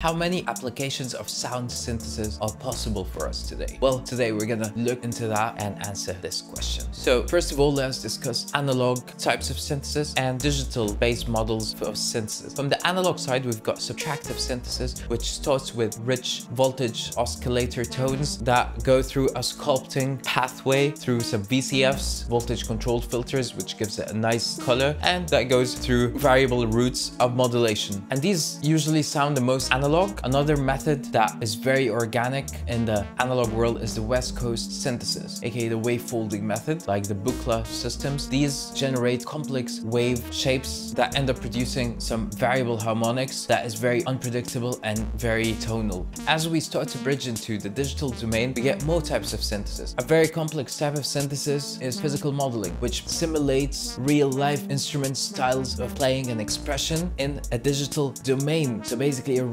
How many applications of sound synthesis are possible for us today? Well, today we're gonna look into that and answer this question. So first of all, let's discuss analog types of synthesis and digital based models of synthesis. From the analog side, we've got subtractive synthesis, which starts with rich voltage oscillator tones that go through a sculpting pathway through some VCFs, voltage controlled filters, which gives it a nice color, and that goes through variable routes of modulation. And these usually sound the most analog analog. Another method that is very organic in the analog world is the West Coast synthesis, aka the wave folding method, like the Buchla systems. These generate complex wave shapes that end up producing some variable harmonics that is very unpredictable and very tonal. As we start to bridge into the digital domain, we get more types of synthesis. A very complex type of synthesis is physical modeling, which simulates real life instrument styles of playing and expression in a digital domain. So basically it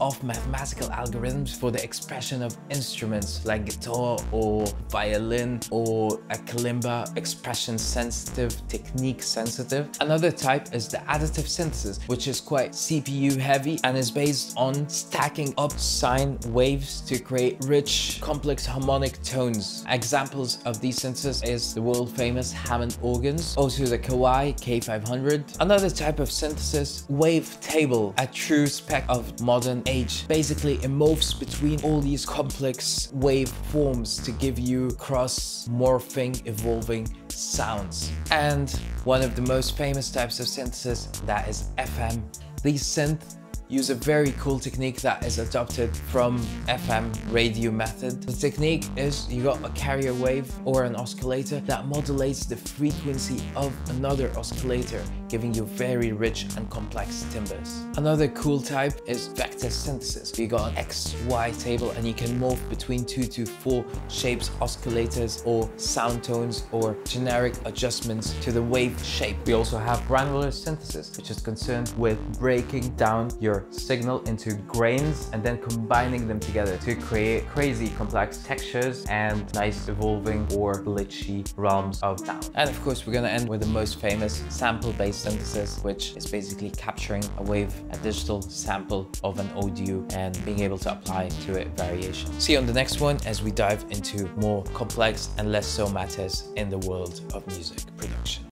of mathematical algorithms for the expression of instruments like guitar or violin or a kalimba, expression sensitive, technique sensitive. Another type is the additive synthesis, which is quite CPU heavy and is based on stacking up sine waves to create rich, complex harmonic tones. Examples of these synthesis is the world famous Hammond organs, also the Kawai K500. Another type of synthesis, wavetable, a true spec of modern modern age. Basically, it moves between all these complex waveforms to give you cross-morphing, evolving sounds. And one of the most famous types of synthesis, that is FM. These synth use a very cool technique that is adopted from FM radio method. The technique is you got a carrier wave or an oscillator that modulates the frequency of another oscillator, giving you very rich and complex timbres. Another cool type is vector synthesis. You got an XY table and you can morph between two to four shapes, oscillators or sound tones or generic adjustments to the wave shape. We also have granular synthesis, which is concerned with breaking down your signal into grains and then combining them together to create crazy complex textures and nice evolving or glitchy realms of sound. And of course, we're gonna end with the most famous sample-based synthesis, which is basically capturing a wave, a digital sample of an audio and being able to apply to it variation. See you on the next one as we dive into more complex and less so matters in the world of music production.